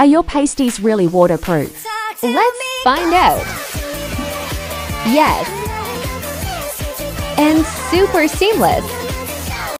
Are your pasties really waterproof? Let's find out. Yes. And super seamless.